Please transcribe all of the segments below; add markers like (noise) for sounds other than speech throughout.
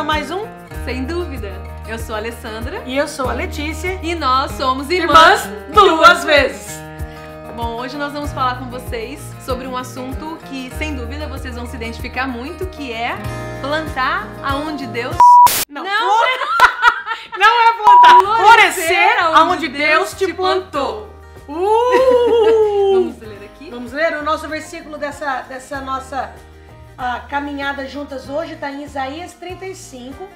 a mais um Sem dúvida. Eu sou a Alessandra e eu sou a Letícia. e nós somos irmãs, Irmãs duas vezes. Bom, hoje nós vamos falar com vocês sobre um assunto que, sem dúvida, vocês vão se identificar muito, que é plantar aonde Deus... Não, Não. flor- (laughs) não é plantar. Florescer Florescer aonde aonde Deus te plantou. Uh! (laughs) Vamos ler aqui? Vamos ler o nosso versículo dessa, dessa nossa ah, caminhada juntas hoje, está em Isaías 35,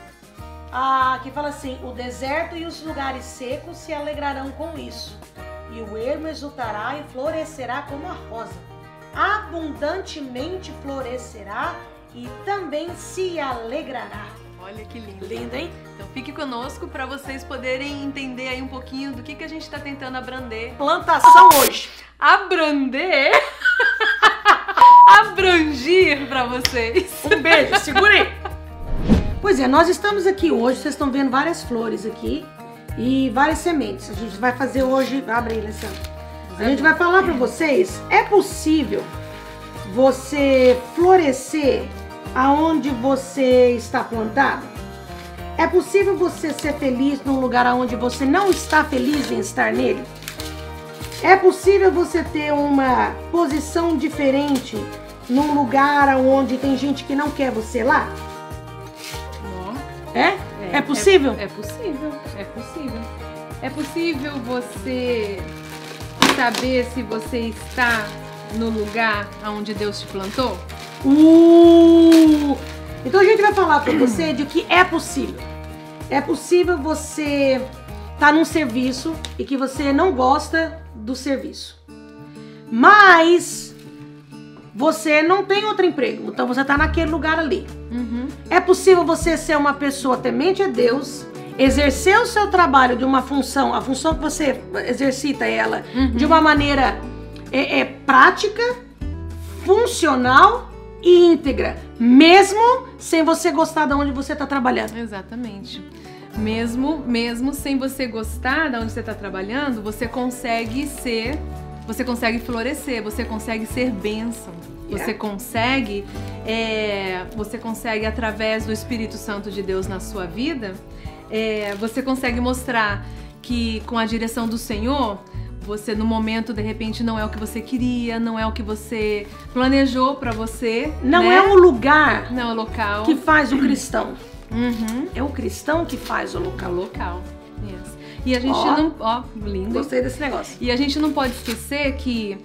ah, que fala assim: O deserto e os lugares secos se alegrarão com isso, e o ermo exultará e florescerá como a rosa. Abundantemente florescerá e também se alegrará. Olha que lindo. Lindo, hein? Então fique conosco para vocês poderem entender aí um pouquinho do que, que a gente está tentando abrander. Plantação hoje. Abrander? Abrangir para vocês. Um beijo, segura (laughs) aí. Pois é, nós estamos aqui hoje, vocês estão vendo várias flores aqui e várias sementes. A gente vai fazer hoje, abre aí, Alessandra. A gente vai falar pra vocês, é possível você florescer aonde você está plantado? É possível você ser feliz num lugar onde você não está feliz em estar nele? É possível você ter uma posição diferente num lugar onde tem gente que não quer você lá? É? É, possível? É, é possível, é possível. É possível você saber se você está no lugar onde Deus te plantou? Uh! Então a gente vai falar pra você de que é possível. É possível você estar num serviço e que você não gosta do serviço. Mas você não tem outro emprego, então você tá naquele lugar ali. Uhum. É possível você ser uma pessoa temente a Deus, exercer o seu trabalho de uma função, a função que você exercita ela de uma maneira é, é, prática, funcional e íntegra, mesmo sem você gostar de onde você está trabalhando. Exatamente. Mesmo, mesmo sem você gostar de onde você está trabalhando, você consegue ser, você consegue florescer, você consegue ser bênção. Você Yeah. consegue, é, você consegue através do Espírito Santo de Deus na sua vida, é, você consegue mostrar que com a direção do Senhor, você no momento de repente não é o que você queria, não é o que você planejou pra você, Não né? é um lugar não é o local, que faz o cristão, Uhum. é o cristão que faz o É o local. E a gente Ó. não. Ó, lindo. Gostei desse negócio. E a gente não pode esquecer que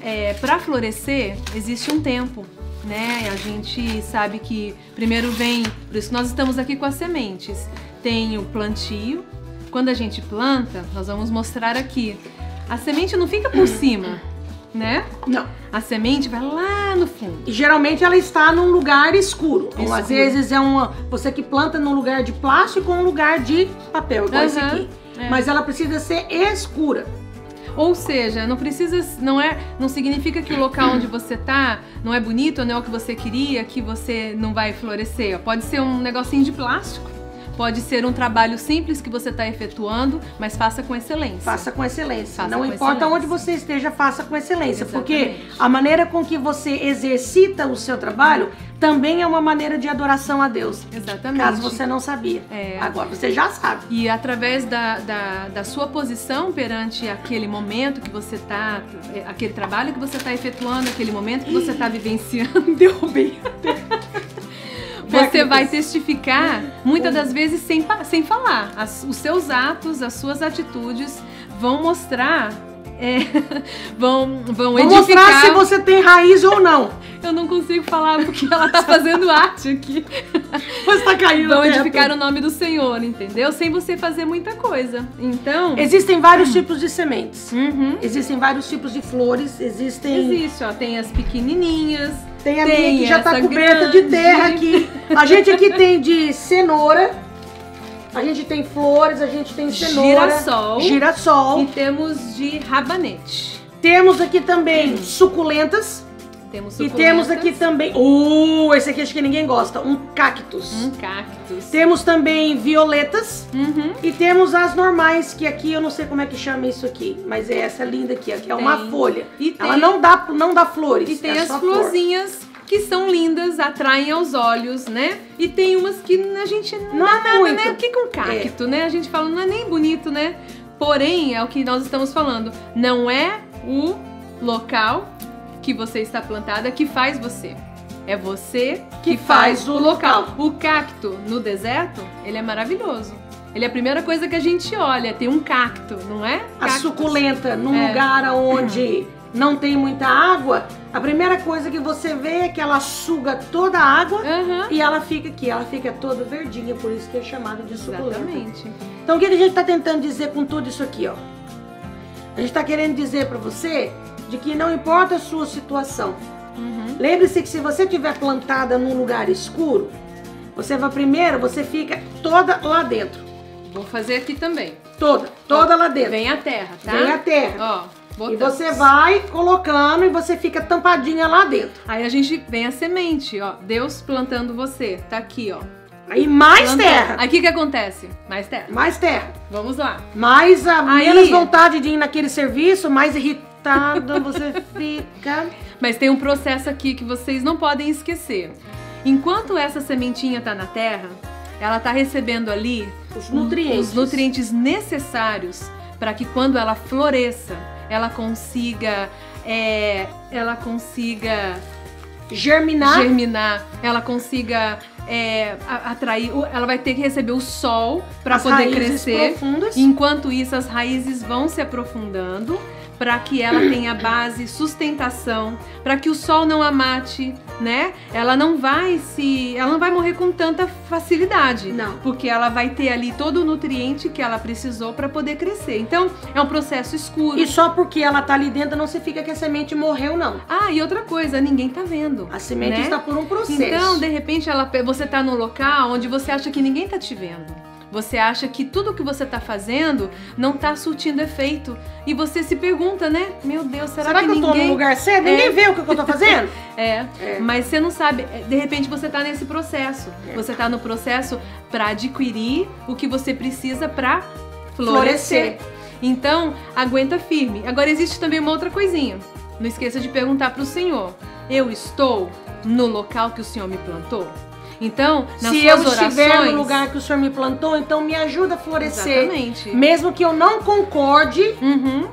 é, para florescer existe um tempo. Né? A gente sabe que primeiro vem, por isso que nós estamos aqui com as sementes. Tem o plantio. Quando a gente planta, nós vamos mostrar aqui. A semente não fica por cima, né? Não. A semente vai lá no fundo. E geralmente ela está num lugar escuro. Ou Escuro. às vezes é uma. Você que planta num lugar de plástico ou um lugar de papel, igual esse Aham, aqui. É. Mas ela precisa ser escura. Ou seja, não precisa, não é, não significa que o local onde você tá não é bonito, não é o que você queria, que você não vai florescer. Pode ser um negocinho de plástico, pode ser um trabalho simples que você está efetuando, mas faça com excelência. Faça com excelência. Faça não com importa excelência. onde você esteja, faça com excelência. Porque Exatamente. a maneira com que você exercita o seu trabalho também é uma maneira de adoração a Deus. Exatamente. Caso você não sabia. É. Agora você já sabe. E através da, da, da sua posição perante aquele momento que você tá, aquele trabalho que você está efetuando, aquele momento que você está (clears throat) vivenciando, (laughs) derrubei. Você vai testificar, muitas das vezes sem, sem falar. As- os seus atos, as suas atitudes vão mostrar, é, (laughs) vão, vão Vou edificar. mostrar se você tem raiz ou não. Eu não consigo falar porque ela tá fazendo (laughs) arte aqui. Você tá caindo. Vão edificar o nome do Senhor, entendeu? Sem você fazer muita coisa. Então. Existem vários tipos de sementes. Uhum. Existem vários tipos de flores. Existem. Existe, ó. Tem as pequenininhas. Tem a Tem minha que já tá coberta de grande. terra aqui. A gente aqui tem de cenoura. A gente tem flores, a gente tem cenoura. Girassol. Girassol. E temos de rabanete. Temos aqui também suculentas. Temos E temos aqui também. Uh, esse aqui acho que ninguém gosta. Um cactus. um cactus. Temos também violetas. Uhum. E temos as normais, que aqui eu não sei como é que chama isso aqui. Mas é essa linda aqui, que é uma Tem. folha. E tem, Ela não dá, não dá flores. e tem é as só flor. florzinhas que são lindas, atraem aos olhos, né? E tem umas que a gente não, Não dá é nada, muito. né? O que é um cacto, né? A gente fala, não é nem bonito, né? Porém, é o que nós estamos falando. Não é o local que você está plantada que faz você. É você que, Que faz o local. O cacto no deserto, ele é maravilhoso. Ele é a primeira coisa que a gente olha, tem um cacto, não é? A suculenta num É. lugar onde (laughs) não tem muita água, a primeira coisa que você vê é que ela suga toda a água Aham. e ela fica aqui, ela fica toda verdinha, por isso que é chamado de suculenta. Exatamente. Então o que que a gente está tentando dizer com tudo isso aqui, ó? A gente está querendo dizer para você de que não importa a sua situação. Uhum. Lembre-se que se você estiver plantada num lugar escuro, você vai primeiro, você fica toda lá dentro. Vou fazer aqui também. Toda, toda lá dentro. Vem a terra, tá? Vem a terra. Ó, E botamos. você vai colocando e você fica tampadinha lá dentro. Aí a gente vem a semente, ó. Deus plantando você. Tá aqui, ó. Aí mais Plantou. terra. Aí o que que acontece? Mais terra. Mais terra. Vamos lá. Mais a Aí- menos vontade de ir naquele serviço, mais irritado você fica. Mas tem um processo aqui que vocês não podem esquecer. Enquanto essa sementinha tá na terra, ela tá recebendo ali Os nutrientes. os nutrientes necessários para que quando ela floresça, ela consiga, é, ela consiga Germinar. germinar, ela consiga é, atrair, ela vai ter que receber o sol para poder crescer. profundas. Enquanto isso, as raízes vão se aprofundando para que ela tenha base, sustentação, para que o sol não a mate, né? Ela não vai se, ela não vai morrer com tanta facilidade, Não. porque ela vai ter ali todo o nutriente que ela precisou para poder crescer. Então, é um processo escuro. E só porque ela tá ali dentro não significa que a semente morreu, não. Ah, e outra coisa, ninguém tá vendo. A semente né? está por um processo. Então, de repente, ela, você tá num local onde você acha que ninguém tá te vendo. Você acha que tudo que você tá fazendo não tá surtindo efeito. E você se pergunta, né? Meu Deus, será, Será que, eu tô ninguém... no lugar certo? É. Ninguém vê o que eu tô fazendo? (laughs) É, É. mas você não sabe. é, De repente você tá nesse processo. É. Você tá no processo para adquirir o que você precisa para Florescer. florescer. Então, aguenta firme. Agora existe também uma outra coisinha. Não esqueça de perguntar pro Senhor: eu estou no local que o Senhor me plantou? Então, nas Se suas eu orações, estiver no lugar que o Senhor me plantou, então me ajuda a florescer. Exatamente. Mesmo que eu não concorde, Uhum.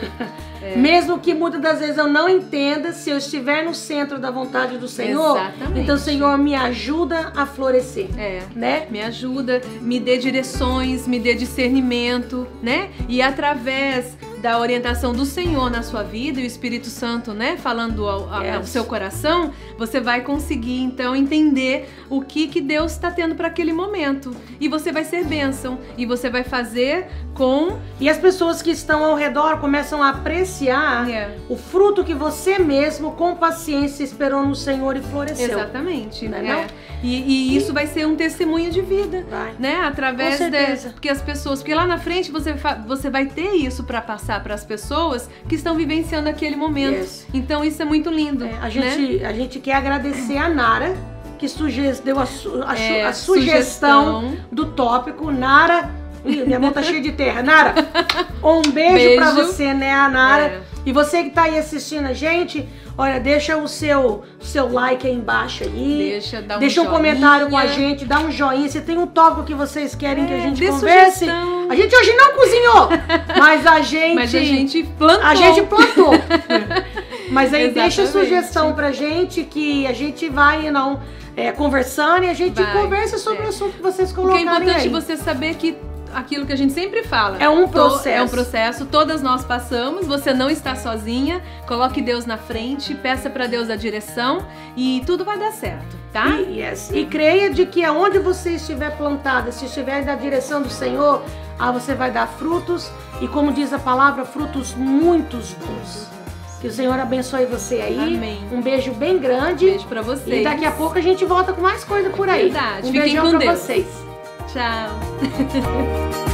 (laughs) É. mesmo que muitas das vezes eu não entenda, se eu estiver no centro da vontade do Senhor, Exatamente. então Senhor me ajuda a florescer, É. né? Me ajuda, me dê direções, me dê discernimento, né? E através da orientação do Senhor na sua vida e o Espírito Santo, né, falando ao, ao- ao seu coração, você vai conseguir então entender o que que Deus está tendo para aquele momento e você vai ser bênção e você vai fazer com E as pessoas que estão ao redor começam a apreciar É, o fruto que você mesmo, com paciência, esperou no Senhor e floresceu. exatamente, Não é é. não? E, e isso vai ser um testemunho de vida. Vai. né? Através de, porque as pessoas, porque lá na frente você você vai ter isso para passar para as pessoas que estão vivenciando aquele momento. Yes. Então isso é muito lindo, É, a, né? gente, a gente quer agradecer a Nara, que suge deu a, su- a É, a sugestão, do tópico. Nara, minha mão tá cheia de terra. Nara, um beijo, Beijo. pra você, né, a Nara. É. E você que tá aí assistindo a gente, olha, deixa o seu, seu like aí embaixo aí. Deixa, dá um Deixa um joinha. comentário com a gente, dá um joinha. Se tem um tópico que vocês querem que a É, gente converse. sugestão. A gente hoje não cozinhou, (laughs) mas a gente. Mas a gente plantou. A gente plantou. (laughs) Mas aí deixa Exatamente. sugestão pra gente que a gente vai não é, conversando e a gente Vai, conversa sobre é. o assunto que vocês Porque é colocarem importante aí. você saber que aquilo que a gente sempre fala. É um processo. É um processo, todas nós passamos, você não está sozinha. Coloque Deus na frente, peça para Deus a direção e tudo vai dar certo, tá? E, yes. e creia de que aonde você estiver plantada, se estiver na direção do Senhor, ah, você vai dar frutos e como diz a palavra, frutos muitos bons. Que o Senhor abençoe você aí. Amém. Um beijo bem grande. Beijo para vocês. E daqui a pouco a gente volta com mais coisa por aí. Verdade. Um Fiquem beijão com pra Deus. vocês. Tchau. (laughs)